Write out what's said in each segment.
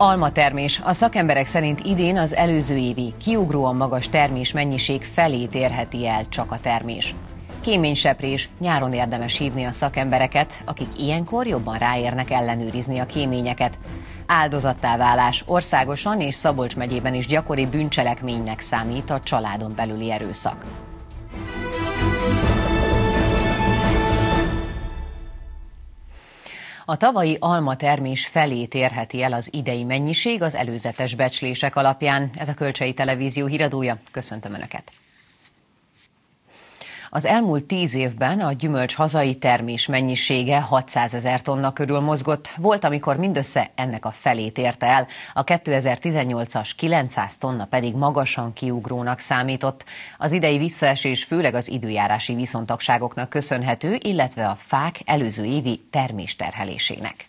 Almatermés. A szakemberek szerint idén az előző évi kiugróan magas termés mennyiség felét érheti el csak a termés. Kéményseprés. Nyáron érdemes hívni a szakembereket, akik ilyenkor jobban ráérnek ellenőrizni a kéményeket. Áldozattá válás országosan és Szabolcs megyében is gyakori bűncselekménynek számít a családon belüli erőszak. A tavalyi alma termés felét érheti el az idei mennyiség az előzetes becslések alapján. Ez a Kölcsei Televízió híradója. Köszöntöm Önöket! Az elmúlt tíz évben a gyümölcs hazai termés mennyisége 600 ezer tonna körül mozgott. Volt, amikor mindössze ennek a felét érte el, a 2018-as 900 tonna pedig magasan kiugrónak számított. Az idei visszaesés főleg az időjárási viszontagságoknak köszönhető, illetve a fák előző évi termésterhelésének.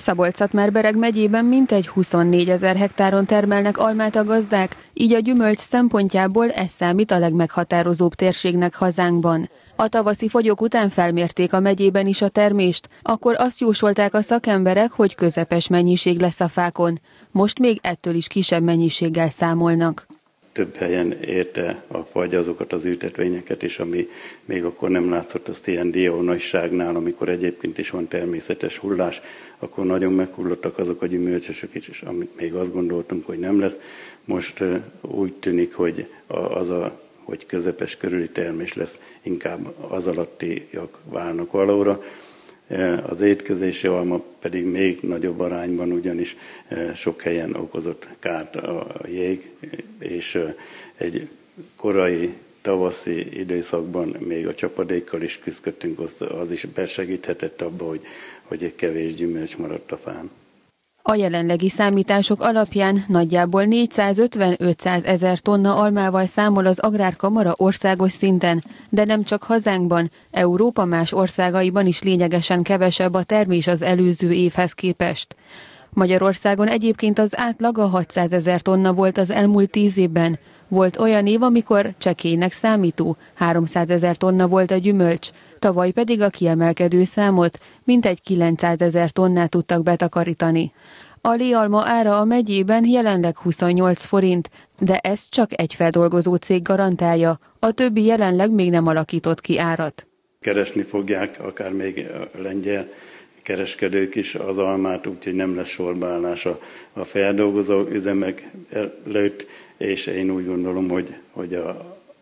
Szabolcs-Szatmár-Bereg megyében mintegy 24 ezer hektáron termelnek almát a gazdák, így a gyümölcs szempontjából ez számít a legmeghatározóbb térségnek hazánkban. A tavaszi fogyók után felmérték a megyében is a termést, akkor azt jósolták a szakemberek, hogy közepes mennyiség lesz a fákon. Most még ettől is kisebb mennyiséggel számolnak több helyen érte a fagy azokat az ültetvényeket is, ami még akkor nem látszott azt ilyen diónagyságnál, amikor egyébként is van természetes hullás, akkor nagyon meghullottak azok a gyümölcsösök is, amit még azt gondoltunk, hogy nem lesz. Most úgy tűnik, hogy az a hogy közepes körüli termés lesz, inkább az alattiak válnak valóra. Az étkezési alma pedig még nagyobb arányban, ugyanis sok helyen okozott kárt a jég, és egy korai tavaszi időszakban még a csapadékkal is küzdöttünk, az is besegíthetett abba, hogy, hogy egy kevés gyümölcs maradt a fán. A jelenlegi számítások alapján nagyjából 450-500 ezer tonna almával számol az Agrárkamara országos szinten, de nem csak hazánkban, Európa más országaiban is lényegesen kevesebb a termés az előző évhez képest. Magyarországon egyébként az átlag a 600 ezer tonna volt az elmúlt tíz évben. Volt olyan év, amikor csekélynek számító 300 ezer tonna volt a gyümölcs, tavaly pedig a kiemelkedő számot mintegy 900 ezer tonnát tudtak betakarítani. A lialma ára a megyében jelenleg 28 forint, de ezt csak egy feldolgozó cég garantálja, a többi jelenleg még nem alakított ki árat. Keresni fogják akár még lengyel kereskedők is az almát, úgyhogy nem lesz sorbaállás a, a feldolgozó üzemek előtt, és én úgy gondolom, hogy, hogy a,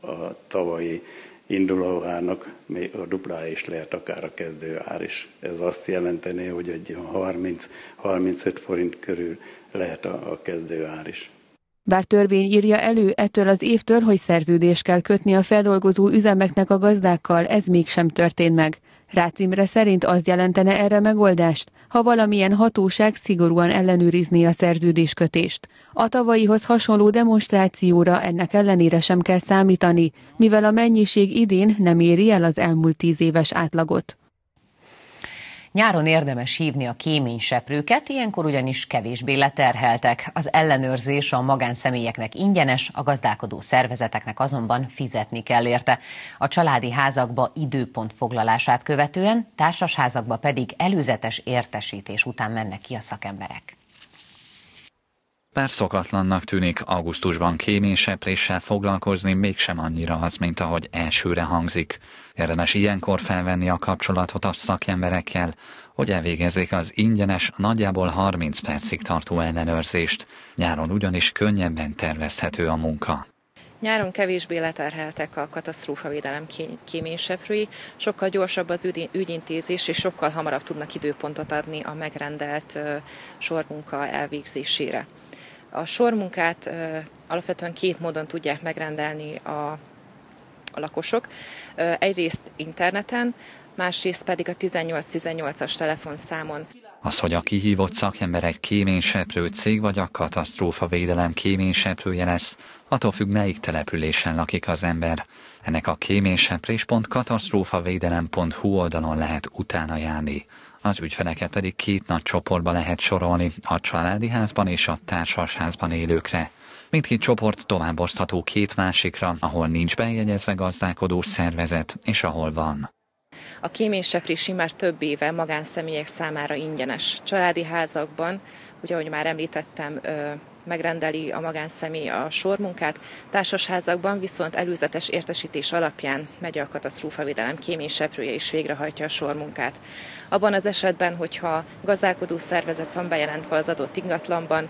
a tavalyi indulóárnak még a duplá is lehet akár a kezdő ár is. Ez azt jelenteni, hogy egy 30-35 forint körül lehet a, a kezdő ár is. Bár törvény írja elő ettől az évtől, hogy szerződést kell kötni a feldolgozó üzemeknek a gazdákkal, ez mégsem történt meg. Rácz Imre szerint az jelentene erre megoldást, ha valamilyen hatóság szigorúan ellenőrizni a szerződéskötést. A tavalyihoz hasonló demonstrációra ennek ellenére sem kell számítani, mivel a mennyiség idén nem éri el az elmúlt tíz éves átlagot. Nyáron érdemes hívni a kéményseprőket, ilyenkor ugyanis kevésbé leterheltek. Az ellenőrzés a magánszemélyeknek ingyenes, a gazdálkodó szervezeteknek azonban fizetni kell érte. A családi házakba időpont foglalását követően, társasházakba pedig előzetes értesítés után mennek ki a szakemberek. Bár szokatlannak tűnik augusztusban kéménysepréssel foglalkozni, mégsem annyira az, mint ahogy elsőre hangzik. Érdemes ilyenkor felvenni a kapcsolatot a szakemberekkel, hogy elvégezzék az ingyenes, nagyjából 30 percig tartó ellenőrzést. Nyáron ugyanis könnyebben tervezhető a munka. Nyáron kevésbé leterheltek a katasztrófavédelem kéményseprői, sokkal gyorsabb az ügyintézés, és sokkal hamarabb tudnak időpontot adni a megrendelt sormunka elvégzésére. A sormunkát alapvetően két módon tudják megrendelni a, a lakosok. Egyrészt interneten, másrészt pedig a 1818-as telefonszámon. Az, hogy a kihívott szakember egy kéményseprő cég vagy a katasztrófa védelem kéményseprője lesz, attól függ, melyik településen lakik az ember. Ennek a kéményseprés.katasztrófavédelem.hu oldalon lehet utána járni. Az ügyfeleket pedig két nagy csoportba lehet sorolni, a családi házban és a társasházban élőkre. Mindkét csoport továbbosztható két másikra, ahol nincs bejegyezve gazdálkodó szervezet, és ahol van. A kéményseprési már több éve magánszemélyek számára ingyenes. Családi házakban ugye ahogy már említettem, megrendeli a magánszemély a sormunkát, társasházakban viszont előzetes értesítés alapján megy a katasztrófavédelem kéményseprője is végrehajtja a sormunkát. Abban az esetben, hogyha gazdálkodó szervezet van bejelentve az adott ingatlanban,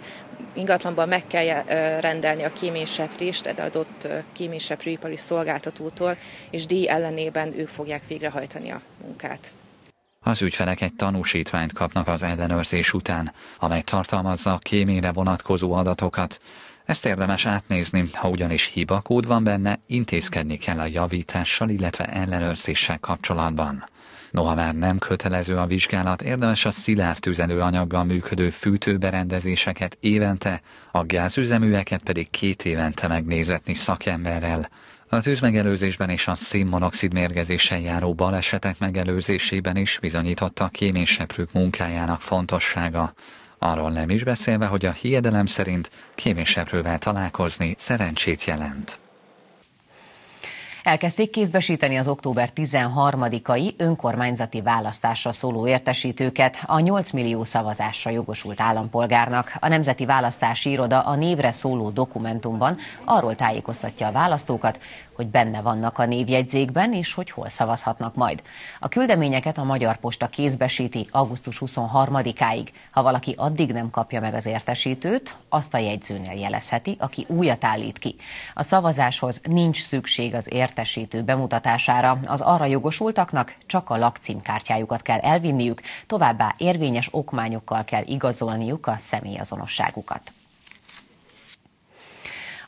ingatlanban meg kell rendelni a kéményseprést egy adott kéményseprőipari szolgáltatótól, és díj ellenében ők fogják végrehajtani a munkát. Az ügyfelek egy tanúsítványt kapnak az ellenőrzés után, amely tartalmazza a kéményre vonatkozó adatokat. Ezt érdemes átnézni, ha ugyanis hibakód van benne, intézkedni kell a javítással, illetve ellenőrzéssel kapcsolatban. Noha már nem kötelező a vizsgálat, érdemes a szilárd tüzelőanyaggal működő fűtőberendezéseket évente, a gázüzeműeket pedig két évente megnézetni szakemberrel. A tűzmegelőzésben és a szénmonoxid mérgezéssel járó balesetek megelőzésében is bizonyította a kéményseprők munkájának fontossága. Arról nem is beszélve, hogy a hiedelem szerint kéményseprővel találkozni szerencsét jelent. Elkezdték kézbesíteni az október 13-ai önkormányzati választásra szóló értesítőket a 8 millió szavazásra jogosult állampolgárnak. A Nemzeti Választási Iroda a névre szóló dokumentumban arról tájékoztatja a választókat, hogy benne vannak a névjegyzékben, és hogy hol szavazhatnak majd. A küldeményeket a Magyar Posta kézbesíti augusztus 23-áig. Ha valaki addig nem kapja meg az értesítőt, azt a jegyzőnél jelezheti, aki újat állít ki. A szavazáshoz nincs szükség az értesítő bemutatására. Az arra jogosultaknak csak a lakcímkártyájukat kell elvinniük, továbbá érvényes okmányokkal kell igazolniuk a személyazonosságukat.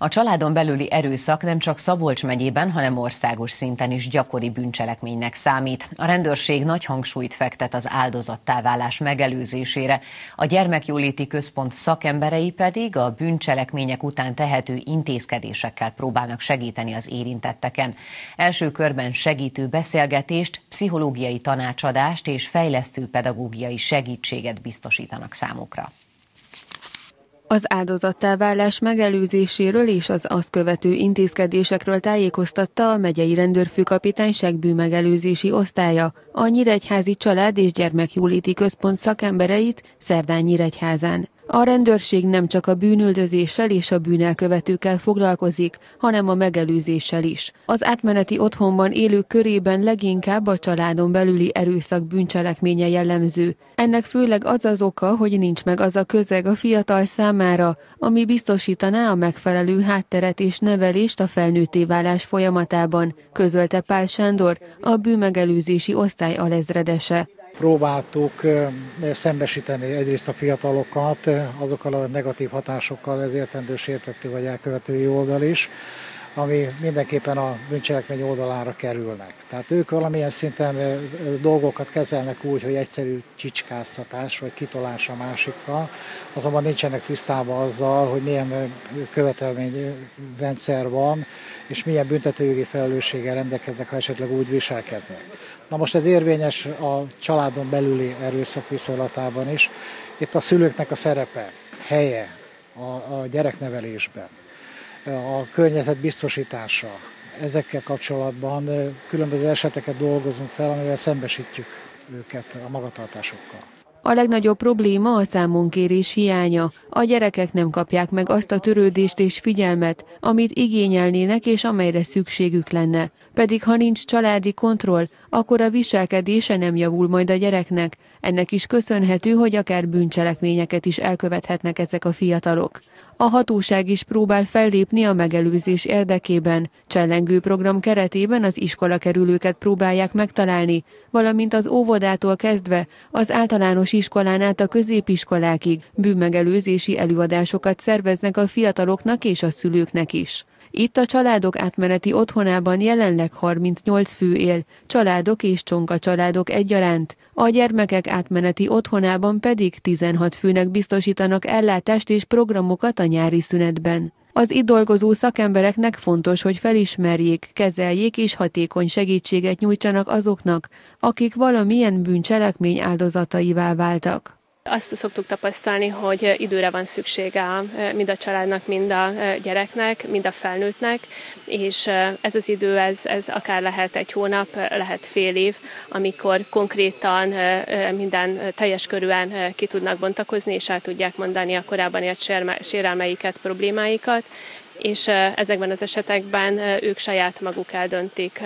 A családon belüli erőszak nem csak Szabolcs megyében, hanem országos szinten is gyakori bűncselekménynek számít. A rendőrség nagy hangsúlyt fektet az áldozattá válás megelőzésére, a gyermekjóléti központ szakemberei pedig a bűncselekmények után tehető intézkedésekkel próbálnak segíteni az érintetteken. Első körben segítő beszélgetést, pszichológiai tanácsadást és fejlesztő pedagógiai segítséget biztosítanak számukra. Az áldozattá válás megelőzéséről és az azt követő intézkedésekről tájékoztatta a megyei rendőrfőkapitányság bűmegelőzési osztálya a Nyíregyházi Család és Gyermekjóléti Központ szakembereit szerdán Nyíregyházán. A rendőrség nem csak a bűnüldözéssel és a bűnelkövetőkkel foglalkozik, hanem a megelőzéssel is. Az átmeneti otthonban élők körében leginkább a családon belüli erőszak bűncselekménye jellemző. Ennek főleg az az oka, hogy nincs meg az a közeg a fiatal számára, ami biztosítaná a megfelelő hátteret és nevelést a felnőtté válás folyamatában, közölte Pál Sándor, a bűnmegelőzési osztály alezredese próbáltuk szembesíteni egyrészt a fiatalokat azokkal a negatív hatásokkal, ez értendő sértető vagy elkövetői oldal is, ami mindenképpen a bűncselekmény oldalára kerülnek. Tehát ők valamilyen szinten dolgokat kezelnek úgy, hogy egyszerű csicskáztatás vagy kitolás a másikkal, azonban nincsenek tisztában azzal, hogy milyen követelményrendszer van, és milyen büntetőjogi felelősséggel rendelkeznek, ha esetleg úgy viselkednek. Na most ez érvényes a családon belüli erőszak viszonylatában is. Itt a szülőknek a szerepe, helye a, a gyereknevelésben, a környezet biztosítása, ezekkel kapcsolatban különböző eseteket dolgozunk fel, amivel szembesítjük őket a magatartásokkal. A legnagyobb probléma a számonkérés hiánya. A gyerekek nem kapják meg azt a törődést és figyelmet, amit igényelnének és amelyre szükségük lenne. Pedig ha nincs családi kontroll, akkor a viselkedése nem javul majd a gyereknek. Ennek is köszönhető, hogy akár bűncselekményeket is elkövethetnek ezek a fiatalok. A hatóság is próbál fellépni a megelőzés érdekében. Csellengő program keretében az iskola kerülőket próbálják megtalálni, valamint az óvodától kezdve az általános iskolán át a középiskolákig bűnmegelőzési előadásokat szerveznek a fiataloknak és a szülőknek is. Itt a családok átmeneti otthonában jelenleg 38 fő él, családok és csonka családok egyaránt, a gyermekek átmeneti otthonában pedig 16 főnek biztosítanak ellátást és programokat a nyári szünetben. Az itt dolgozó szakembereknek fontos, hogy felismerjék, kezeljék és hatékony segítséget nyújtsanak azoknak, akik valamilyen bűncselekmény áldozataivá váltak. Azt szoktuk tapasztalni, hogy időre van szüksége mind a családnak, mind a gyereknek, mind a felnőttnek, és ez az idő, ez, ez akár lehet egy hónap, lehet fél év, amikor konkrétan minden teljes körűen ki tudnak bontakozni, és el tudják mondani a korábban ért sérelmeiket, problémáikat, és ezekben az esetekben ők saját maguk eldöntik,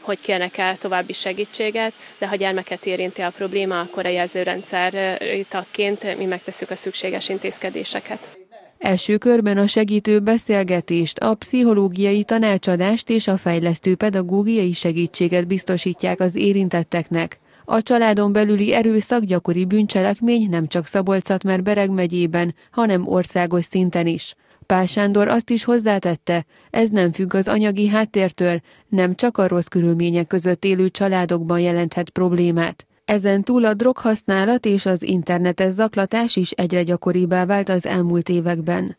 hogy kérnek el további segítséget, de ha gyermeket érinti a probléma, akkor a jelzőrendszer tagként mi megteszük a szükséges intézkedéseket. Első körben a segítő beszélgetést, a pszichológiai tanácsadást és a fejlesztő pedagógiai segítséget biztosítják az érintetteknek. A családon belüli erőszak gyakori bűncselekmény nem csak szabolcs Bereg megyében, hanem országos szinten is. Pál azt is hozzátette, ez nem függ az anyagi háttértől, nem csak a rossz körülmények között élő családokban jelenthet problémát. Ezen túl a droghasználat és az internetes zaklatás is egyre gyakoribbá vált az elmúlt években.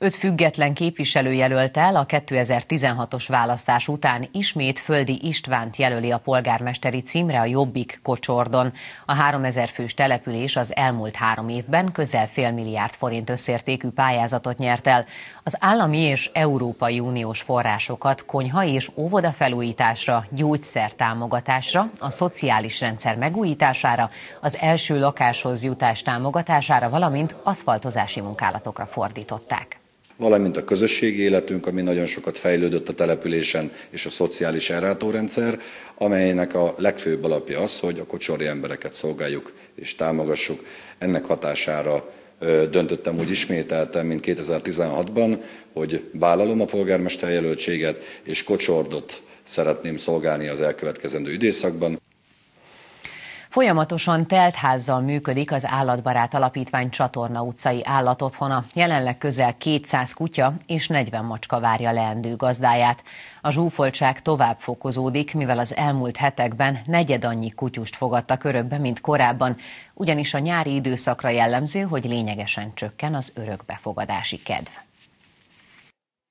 Öt független képviselő jelölt el a 2016-os választás után ismét Földi Istvánt jelöli a polgármesteri címre a Jobbik Kocsordon. A 3000 fős település az elmúlt három évben közel fél milliárd forint összértékű pályázatot nyert el. Az állami és Európai Uniós forrásokat konyha és óvoda felújításra, gyógyszer támogatásra, a szociális rendszer megújítására, az első lakáshoz jutás támogatására, valamint aszfaltozási munkálatokra fordították valamint a közösségi életünk, ami nagyon sokat fejlődött a településen, és a szociális ellátórendszer, amelynek a legfőbb alapja az, hogy a kocsori embereket szolgáljuk és támogassuk. Ennek hatására döntöttem úgy ismételtem, mint 2016-ban, hogy vállalom a polgármester jelöltséget, és kocsordot szeretném szolgálni az elkövetkezendő időszakban. Folyamatosan teltházzal működik az Állatbarát Alapítvány Csatorna utcai állatotthona. Jelenleg közel 200 kutya és 40 macska várja leendő gazdáját. A zsúfoltság tovább fokozódik, mivel az elmúlt hetekben negyed annyi kutyust fogadtak örökbe, mint korábban, ugyanis a nyári időszakra jellemző, hogy lényegesen csökken az örökbefogadási kedv.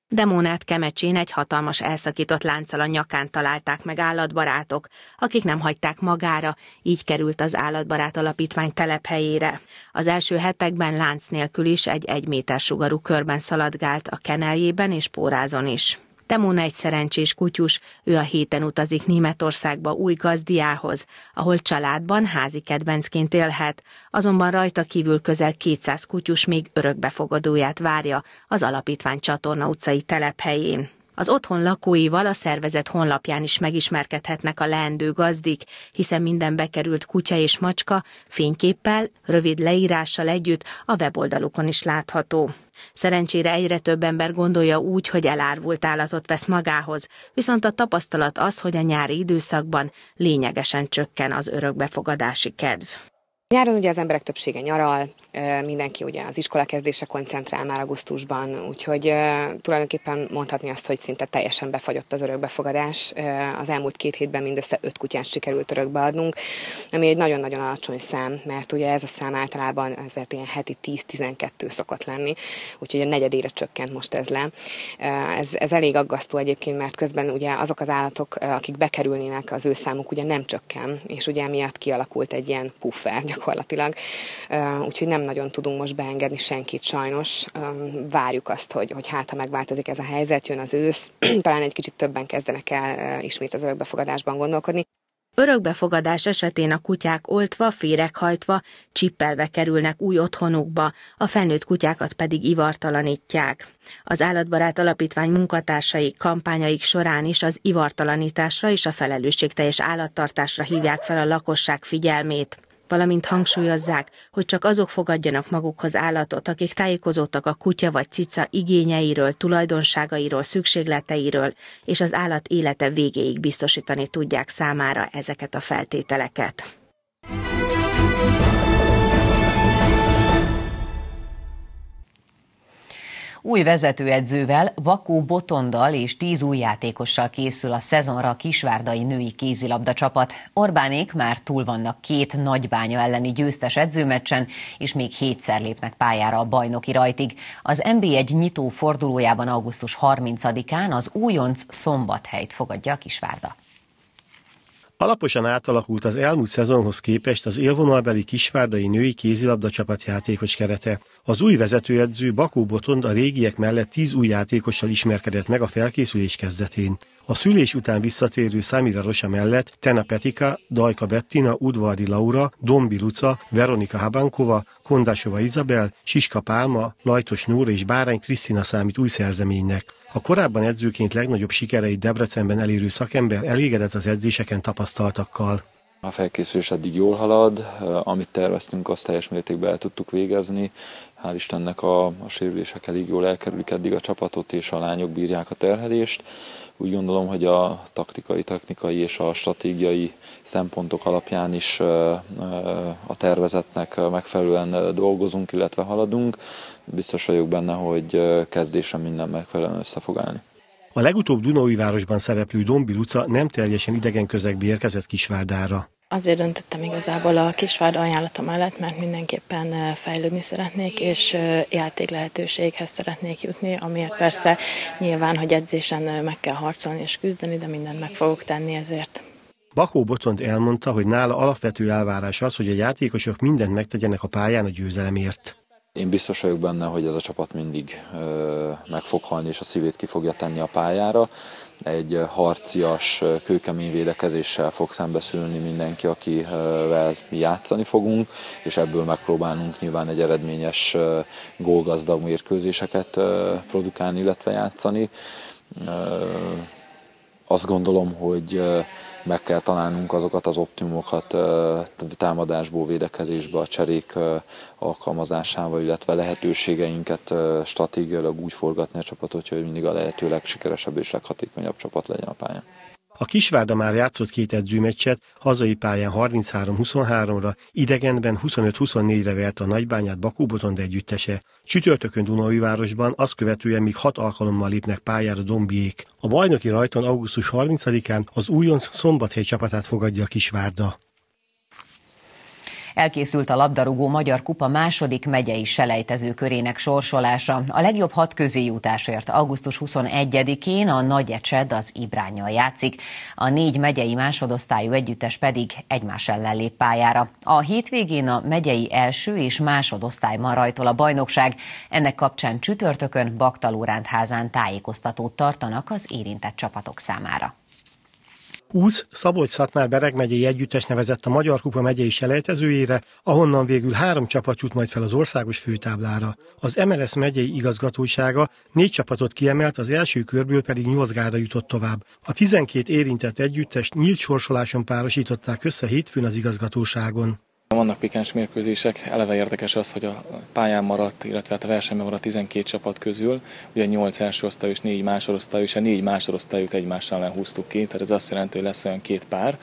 Demónát Kemecsén egy hatalmas elszakított lánccal a nyakán találták meg állatbarátok, akik nem hagyták magára, így került az állatbarát alapítvány telephelyére. Az első hetekben lánc nélkül is egy egy méter sugarú körben szaladgált a keneljében és pórázon is. Temona egy szerencsés kutyus, ő a héten utazik Németországba új gazdiához, ahol családban házi kedvencként élhet, azonban rajta kívül közel 200 kutyus még örökbefogadóját várja az alapítvány csatorna utcai telephelyén. Az otthon lakóival a szervezet honlapján is megismerkedhetnek a leendő gazdik, hiszen minden bekerült kutya és macska fényképpel, rövid leírással együtt a weboldalukon is látható. Szerencsére egyre több ember gondolja úgy, hogy elárvult állatot vesz magához, viszont a tapasztalat az, hogy a nyári időszakban lényegesen csökken az örökbefogadási kedv. Nyáron ugye az emberek többsége nyaral, mindenki ugye az iskola kezdése koncentrál már augusztusban, úgyhogy tulajdonképpen mondhatni azt, hogy szinte teljesen befagyott az örökbefogadás. Az elmúlt két hétben mindössze öt kutyát sikerült örökbeadnunk, ami egy nagyon-nagyon alacsony szám, mert ugye ez a szám általában ezért ilyen heti 10-12 szokott lenni, úgyhogy a negyedére csökkent most ez le. Ez, ez elég aggasztó egyébként, mert közben ugye azok az állatok, akik bekerülnének, az ő számuk ugye nem csökken, és ugye emiatt kialakult egy ilyen puffer gyakorlatilag, úgyhogy nem nagyon tudunk most beengedni senkit sajnos. Várjuk azt, hogy, hogy hát, ha megváltozik ez a helyzet, jön az ősz, talán egy kicsit többen kezdenek el ismét az örökbefogadásban gondolkodni. Örökbefogadás esetén a kutyák oltva, féreghajtva, csippelve kerülnek új otthonukba, a felnőtt kutyákat pedig ivartalanítják. Az Állatbarát Alapítvány munkatársai kampányaik során is az ivartalanításra és a felelősségteljes állattartásra hívják fel a lakosság figyelmét valamint hangsúlyozzák, hogy csak azok fogadjanak magukhoz állatot, akik tájékozottak a kutya vagy cica igényeiről, tulajdonságairól, szükségleteiről, és az állat élete végéig biztosítani tudják számára ezeket a feltételeket. Új vezetőedzővel, Vakó Botondal és tíz új játékossal készül a szezonra a kisvárdai női kézilabda csapat. Orbánék már túl vannak két nagybánya elleni győztes edzőmeccsen, és még hétszer lépnek pályára a bajnoki rajtig. Az NB1 nyitó fordulójában augusztus 30-án az újonc Szombathelyt fogadja a kisvárda. Alaposan átalakult az elmúlt szezonhoz képest az élvonalbeli kisvárdai női kézilabda csapatjátékos kerete. Az új vezetőedző Bakó Botond a régiek mellett tíz új játékossal ismerkedett meg a felkészülés kezdetén. A szülés után visszatérő Samira Rosa mellett Tena Petika, Dajka Bettina, Udvardi Laura, Dombi Luca, Veronika Habankova, Kondásova Izabel, Siska Pálma, Lajtos Nóra és Bárány Krisztina számít új szerzeménynek. A korábban edzőként legnagyobb sikereit Debrecenben elérő szakember elégedett az edzéseken tapasztaltakkal. A felkészülés eddig jól halad, amit terveztünk, azt teljes mértékben el tudtuk végezni. Hál' Istennek a, a sérülések elég jól elkerülik eddig a csapatot, és a lányok bírják a terhelést. Úgy gondolom, hogy a taktikai, technikai és a stratégiai szempontok alapján is a tervezetnek megfelelően dolgozunk, illetve haladunk. Biztos vagyok benne, hogy kezdésen minden megfelelően össze fog állni. A legutóbb Dunaújvárosban szereplő Dombi Luca nem teljesen idegen közegbe érkezett Kisvárdára. Azért döntöttem igazából a Kisvárda ajánlata mellett, mert mindenképpen fejlődni szeretnék, és játék lehetőséghez szeretnék jutni, amiért persze nyilván, hogy edzésen meg kell harcolni és küzdeni, de mindent meg fogok tenni ezért. Bakó Botont elmondta, hogy nála alapvető elvárás az, hogy a játékosok mindent megtegyenek a pályán a győzelemért. Én biztos vagyok benne, hogy ez a csapat mindig meg fog halni, és a szívét ki fogja tenni a pályára. Egy harcias, kőkemény védekezéssel fog szembesülni mindenki, akivel mi játszani fogunk, és ebből megpróbálunk nyilván egy eredményes, gólgazdag mérkőzéseket produkálni, illetve játszani. Azt gondolom, hogy meg kell találnunk azokat az optimumokat támadásból, védekezésbe, a cserék alkalmazásával, illetve lehetőségeinket stratégiailag úgy forgatni a csapatot, hogy mindig a lehető legsikeresebb és leghatékonyabb csapat legyen a pályán. A Kisvárda már játszott két edzőmeccset, hazai pályán 33-23-ra, idegenben 25-24-re verte a nagybányát Bakú Botond együttese. Csütörtökön Dunaújvárosban azt követően még hat alkalommal lépnek pályára Dombiék. A bajnoki rajton augusztus 30-án az újon Szombathely csapatát fogadja a Kisvárda. Elkészült a labdarúgó Magyar Kupa második megyei selejtező körének sorsolása. A legjobb hat közéjutásért augusztus 21-én a Nagy Ecsed az Ibrányjal játszik, a négy megyei másodosztályú együttes pedig egymás ellen lép pályára. A hétvégén a megyei első és másodosztályban rajtol a bajnokság. Ennek kapcsán csütörtökön Baktalóránt tájékoztatót tartanak az érintett csapatok számára. 20 Szabolcs-Szatmár Bereg megyei együttes nevezett a Magyar Kupa megyei selejtezőjére, ahonnan végül három csapat jut majd fel az országos főtáblára. Az MLS megyei igazgatósága négy csapatot kiemelt, az első körből pedig nyolc gárda jutott tovább. A 12 érintett együttest nyílt sorsoláson párosították össze hétfőn az igazgatóságon. Vannak pikáns mérkőzések, eleve érdekes az, hogy a pályán maradt, illetve hát a versenyben maradt 12 csapat közül, ugye 8 első osztály és 4 másodosztály, és a 4 másodosztályút egymással ellen húztuk ki, tehát ez azt jelenti, hogy lesz olyan két pár,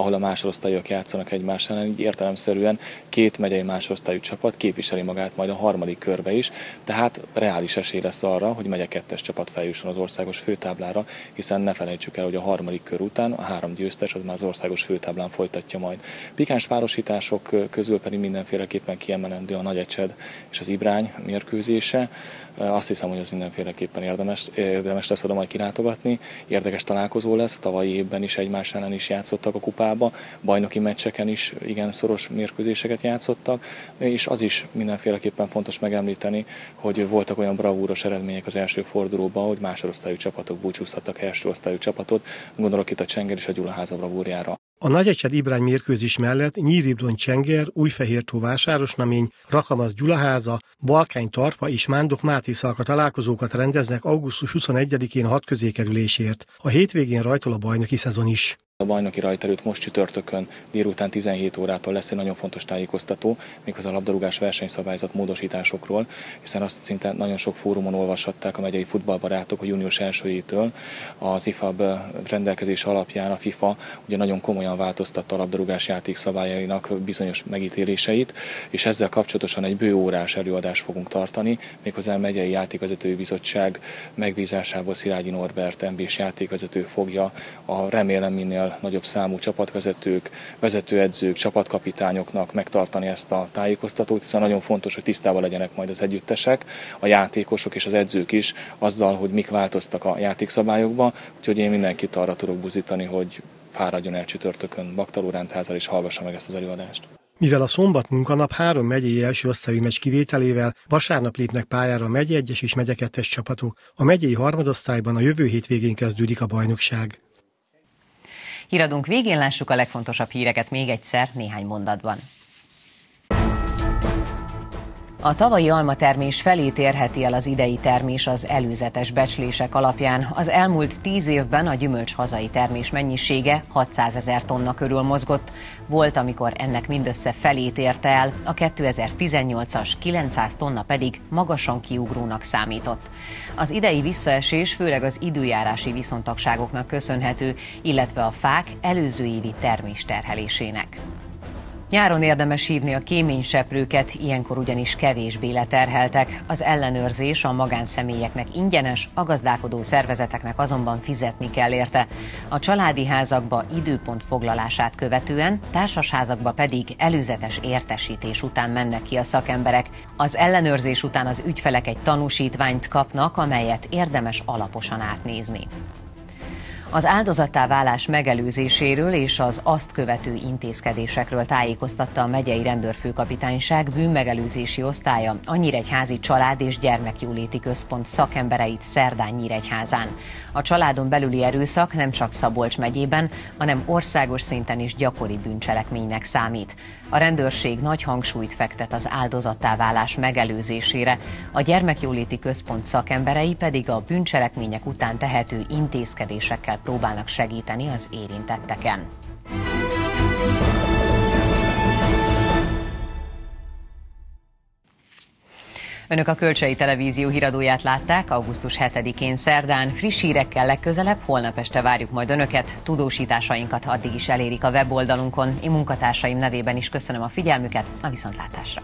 ahol a másodosztályok játszanak egymás ellen, így értelemszerűen két megyei másodosztályú csapat képviseli magát majd a harmadik körbe is, tehát reális esély lesz arra, hogy megye kettes csapat feljusson az országos főtáblára, hiszen ne felejtsük el, hogy a harmadik kör után a három győztes az már az országos főtáblán folytatja majd. Pikáns párosítások közül pedig mindenféleképpen kiemelendő a Nagy Ecsed és az Ibrány mérkőzése. Azt hiszem, hogy ez mindenféleképpen érdemes, érdemes lesz oda majd kilátogatni. Érdekes találkozó lesz, tavalyi évben is egymás ellen is játszottak a kupába, bajnoki meccseken is igen szoros mérkőzéseket játszottak, és az is mindenféleképpen fontos megemlíteni, hogy voltak olyan bravúros eredmények az első fordulóban, hogy másodosztályú csapatok búcsúztattak első osztályú csapatot, gondolok itt a Csenger és a Gyulaháza bravúrjára. A Nagyecsed Ibrány mérkőzés mellett Nyíribdon Csenger, Újfehértó Vásárosnamény, Rakamasz Gyulaháza, Balkány Tarpa és Mándok Máté Szalka találkozókat rendeznek augusztus 21-én a hat közékerülésért. A hétvégén rajtol a bajnoki szezon is. A bajnoki rajterőt most csütörtökön délután 17 órától lesz egy nagyon fontos tájékoztató, méghozzá a labdarúgás versenyszabályzat módosításokról, hiszen azt szinte nagyon sok fórumon olvashatták a megyei futballbarátok, hogy június 1-től az IFAB rendelkezés alapján a FIFA ugye nagyon komolyan változtatta a labdarúgás játék szabályainak bizonyos megítéléseit, és ezzel kapcsolatosan egy bőórás előadást fogunk tartani, méghozzá a megyei játékvezetői bizottság megbízásából Szilágyi Norbert MB-s játékvezető fogja a remélem minél nagyobb számú csapatvezetők, vezetőedzők, csapatkapitányoknak megtartani ezt a tájékoztatót, hiszen nagyon fontos, hogy tisztában legyenek majd az együttesek, a játékosok és az edzők is azzal, hogy mik változtak a játékszabályokba, úgyhogy én mindenkit arra tudok buzítani, hogy fáradjon el csütörtökön Baktaló rendházzal és hallgassa meg ezt az előadást. Mivel a szombat munkanap három megyei első osztályú meccs kivételével vasárnap lépnek pályára a megye egyes és megye csapatok, a megyei harmadosztályban a jövő hétvégén kezdődik a bajnokság. Híradunk végén lássuk a legfontosabb híreket még egyszer néhány mondatban. A tavalyi almatermés felét érheti el az idei termés az előzetes becslések alapján. Az elmúlt tíz évben a gyümölcs hazai termés mennyisége 600 ezer tonna körül mozgott. Volt, amikor ennek mindössze felét érte el, a 2018-as 900 tonna pedig magasan kiugrónak számított. Az idei visszaesés főleg az időjárási viszontagságoknak köszönhető, illetve a fák előző évi termés terhelésének. Nyáron érdemes hívni a kéményseprőket, ilyenkor ugyanis kevésbé leterheltek. Az ellenőrzés a magánszemélyeknek ingyenes, a gazdálkodó szervezeteknek azonban fizetni kell érte. A családi házakba időpont foglalását követően, társasházakba pedig előzetes értesítés után mennek ki a szakemberek. Az ellenőrzés után az ügyfelek egy tanúsítványt kapnak, amelyet érdemes alaposan átnézni. Az áldozattá válás megelőzéséről és az azt követő intézkedésekről tájékoztatta a megyei rendőrfőkapitányság bűnmegelőzési osztálya a Nyíregyházi Család és Gyermekjóléti Központ szakembereit szerdán Nyíregyházán. A családon belüli erőszak nem csak Szabolcs megyében, hanem országos szinten is gyakori bűncselekménynek számít. A rendőrség nagy hangsúlyt fektet az áldozattá válás megelőzésére, a Gyermekjóléti Központ szakemberei pedig a bűncselekmények után tehető intézkedésekkel próbálnak segíteni az érintetteken. Önök a Kölcsei Televízió híradóját látták augusztus 7-én szerdán. Friss hírekkel legközelebb, holnap este várjuk majd Önöket. Tudósításainkat addig is elérik a weboldalunkon. Én munkatársaim nevében is köszönöm a figyelmüket, a viszontlátásra.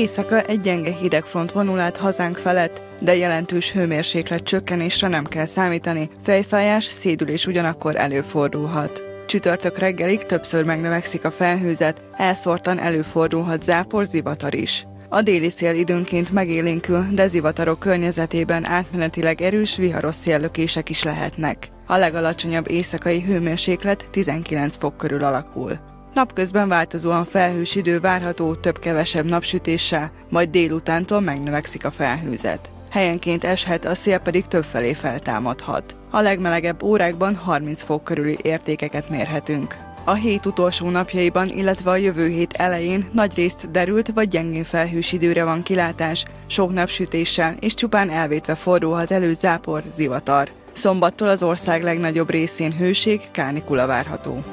Éjszaka egy gyenge hidegfront vonul át hazánk felett, de jelentős hőmérséklet csökkenésre nem kell számítani, fejfájás, szédülés ugyanakkor előfordulhat. Csütörtök reggelig többször megnövekszik a felhőzet, elszórtan előfordulhat zápor, zivatar is. A déli szél időnként megélénkül, de zivatarok környezetében átmenetileg erős, viharos széllökések is lehetnek. A legalacsonyabb éjszakai hőmérséklet 19 fok körül alakul. Napközben változóan felhős idő várható több-kevesebb napsütéssel, majd délutántól megnövekszik a felhőzet. Helyenként eshet, a szél pedig többfelé feltámadhat. A legmelegebb órákban 30 fok körüli értékeket mérhetünk. A hét utolsó napjaiban, illetve a jövő hét elején nagy részt derült vagy gyengén felhős időre van kilátás, sok napsütéssel és csupán elvétve fordulhat elő zápor, zivatar. Szombattól az ország legnagyobb részén hőség, kánikula várható.